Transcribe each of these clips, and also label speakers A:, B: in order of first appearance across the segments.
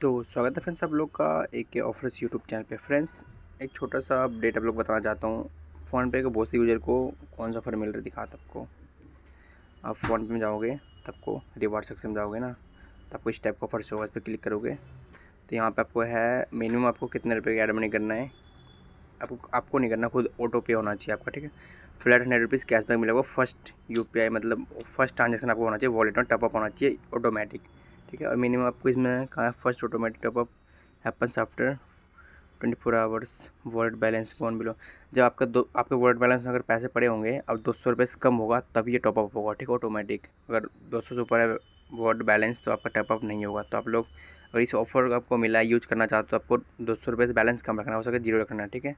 A: तो स्वागत है फ्रेंड्स आप लोग का एक ऑफर्स यूट्यूब चैनल पे। फ्रेंड्स एक छोटा सा अपडेट आप लोग बताना चाहता हूँ। फ़ोन पे के बहुत से यूज़र को कौन सा ऑफ़र मिल रहा है दिखा आपको आप फ़ोन पे में जाओगे तो आपको रिवार्ड सेक्शन में जाओगे ना तो आपको इस टाइप का ऑफ़र होगा इस पर क्लिक करोगे। तो यहाँ पर आपको है मिनिमम आपको कितने रुपये का एड मनी करना है। आपको आपको नहीं करना, खुद ऑटो पे होना चाहिए आपका, ठीक है? फ्लैट हंड्रेड रुपीज़ कैशबैक मिलेगा फ़र्स्ट UPI मतलब फ़र्स्ट ट्रांजेक्शन आपको होना चाहिए वॉलेट में टपअप होना चाहिए ऑटोमेटिक ठीक है, और मिनिमम आपको इसमें कहा है first automatic top up happens after twenty four hours wallet balance phone below जब आपका दो, आपके वॉलेट बैलेंस में अगर पैसे पड़े होंगे, अब दो सौ रुपये से कम होगा तब ये टॉपअप होगा, ठीक है ऑटोमेटिक अगर दो सौ से ऊपर है वॉलेट बैलेंस तो आपका टॉपअप नहीं होगा. तो आप लोग अगर इस ऑफ़र आपको मिला है यूज़ करना चाहते हो तो आपको दो सौ रुपये से बैलेंस कम रखना हो सके ज़ीरो रखना ठीक है?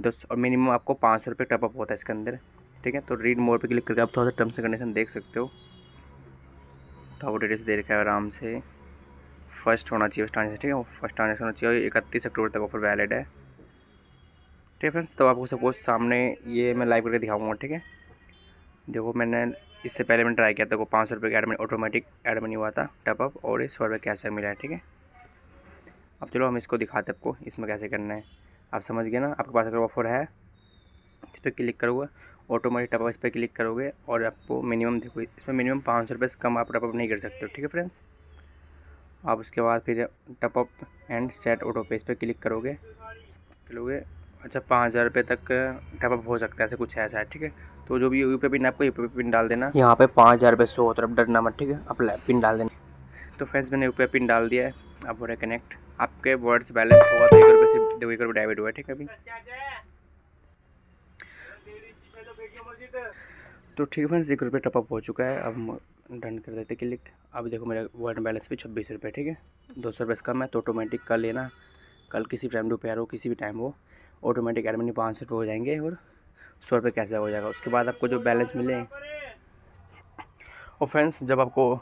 A: दस और मिनिमम आपको पाँच सौ रुपये टॉपअप होता है इसके अंदर, ठीक है? तो रीड मोर पे क्लिक करके आप थोड़ा सा टर्म्स एंड कंडीशन देख सकते हो. तो आप डिटेल्स दे रखा है आराम से। फ़र्स्ट होना चाहिए ट्रांजेक्शन ठीक है? फ़र्स्ट ट्रांजेक्शन होना चाहिए इकतीस अक्टूबर तक ऑफ़र वैलिड है। ठीक है फ्रेंड्स तो आपको सपोज़ सामने ये मैं लाइव करके दिखाऊँगा, ठीक है? देखो मैंने इससे पहले मैंने ट्राई किया था वो पाँच सौ रुपये का एडमिन ऑटोमेटिक एडमिन हुआ था टपअप और सौ रुपये कैसे मिला है, ठीक है? अब चलो हम इसको दिखाते आपको, इसमें कैसे करना है। आप समझ गए ना? आपके पास अगर ऑफ़र है इस पर क्लिक करोगे ऑटोमेटिक टपअप इस पर क्लिक करोगे और आपको मिनिमम देखो इसमें मिनिमम पाँच सौ रुपये से कम आप टपअप नहीं कर सकते हो ठीक है फ्रेंड्स आप उसके बाद फिर टपअप एंड सेट ऑटो पे इस पर क्लिक करोगे चलोगे। अच्छा पाँच हज़ार रुपये तक टपअप हो सकता है ऐसे कुछ ऐसा है ठीक है? तो जो भी यू पी पिन आपको यू पी पिन डाल देना। यहाँ पे पाँच हज़ार रुपये सौ है डरना मत ठीक है? आप पिन डाल देना। तो फ्रेंड्स मैंने यू पी पिन डाल दिया है आप हो रहे कनेक्ट आपके वर्ड्स बैलेंस होगा तो एक रुपये से दो एक रुपये डेबिट हुआ ठीक है अभी? तो ठीक है फ्रेंड्स एक रुपये टपअप हो चुका है, अब डन कर देते क्लिक अब देखो मेरा वर्ड बैलेंस भी छब्बीस रुपये ठीक है? दो सौ रुपये कम है तो ऑटोमेटिक कल लेना। कल किसी टाइम दोपहर हो, किसी भी टाइम हो ऑटोमेटिक एडमिन पाँच सौ रुपये हो जाएँगे और सौ रुपये कैसे हो जाएगा? उसके बाद आपको जो बैलेंस मिले। और फ्रेंड्स जब आपको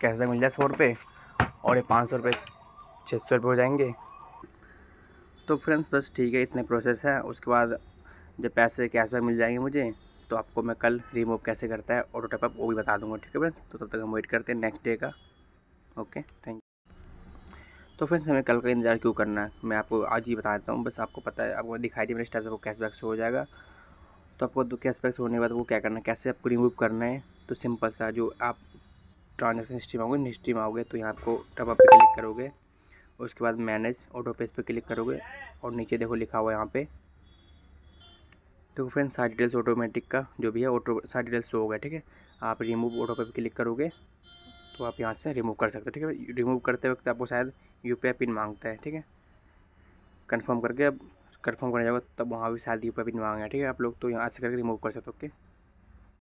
A: कैशबैक मिल जाए सौ रुपये और ये पाँच सौ रुपये छः सौ रुपये हो जाएँगे। तो फ्रेंड्स बस ठीक है, इतने प्रोसेस है। उसके बाद जब पैसे कैशबैक मिल जाएँगे मुझे तो आपको मैं कल रिमूव कैसे करता है ऑटो टैप वो भी बता दूँगा, ठीक है फ्रेंड्स तो तब तक हम वेट करते हैं नेक्स्ट डे का। ओके थैंक यू तो फ्रेंड्स हमें कल का इंतज़ार क्यों करना है? मैं आपको आज ही बता देता हूँ, बस आपको पता है, आपको दिखाई दी मेरे स्टाफ आपको कैशबैक से हो जाएगा। तो आपको कैशबैक से होने के बाद वो क्या करना है, कैसे आपको रिमूव करना है तो सिंपल सा जो आप ट्रांजेक्शन हिस्ट्री में आओगे हिस्ट्री में आओगे तो यहाँ आपको टप पे क्लिक करोगे, उसके बाद मैनेज ऑटो पे क्लिक करोगे, और नीचे देखो लिखा हुआ है यहाँ पे तो फ्रेंड सारी डिटेल्स ऑटोमेटिक का जो भी है ऑटो सारी डिटेल्स शो होगा ठीक है? आप रिमूव ऑटो पे क्लिक करोगे तो आप यहाँ से रिमूव कर सकते हो, ठीक है? रिमूव करते वक्त आपको शायद यूपीआई पिन माँगता है, ठीक है? कन्फर्म करके अब कन्फर्म करने जाओगे, तब वहाँ भी शायद यूपीआई पिन मांगेगा, ठीक है? आप लोग तो यहाँ से करके रिमूव कर सकते हो ओके